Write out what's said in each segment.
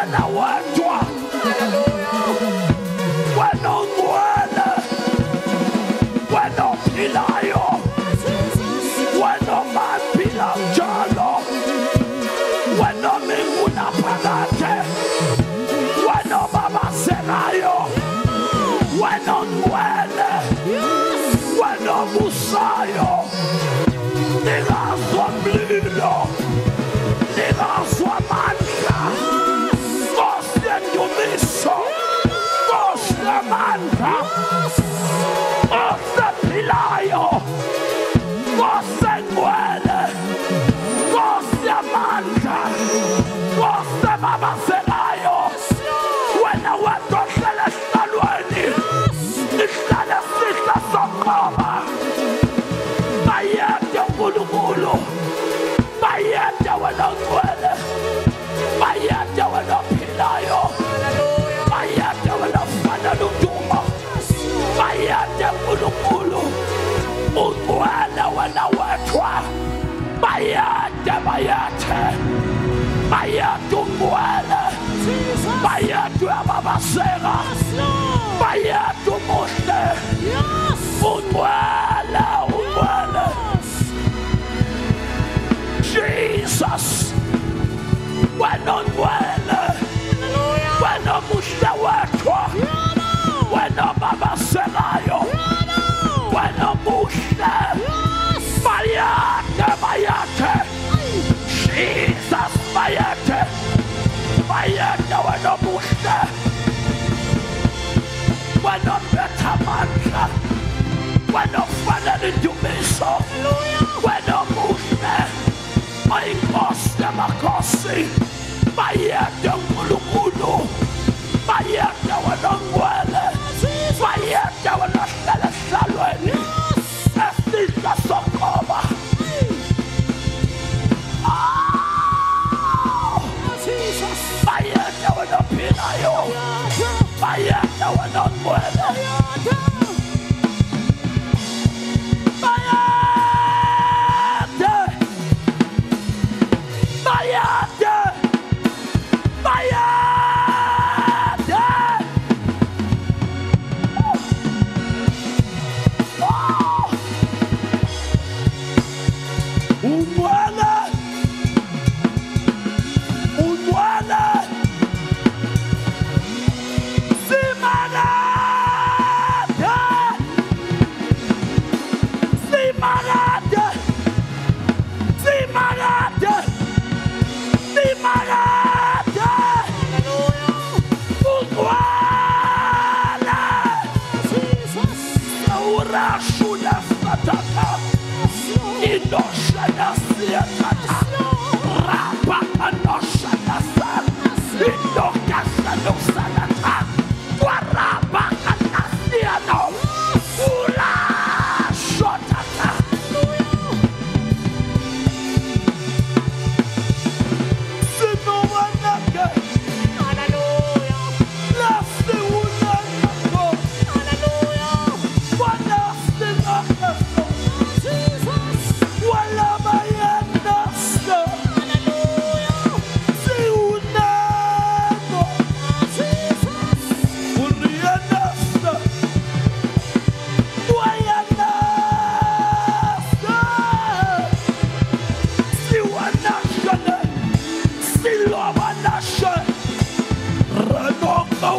Umusa wena wedwa Wena ungcwele Wena ophilayo Wena maphila njalo Wena minguna phakathe Wena babaselayo Wena ungcwele Wena obusayo Ningazwa mlilo Ningazwa mandla uyababaseka Bayede umuhle Ungcwele ungcwele Jesus. Wena ungcwele wena mbetha amandla wena ufanele indumiso wena muhle ayinkosi yamakhosi bayede nkulunkulu inoshana siyatata rapa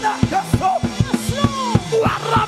Yes, Lord.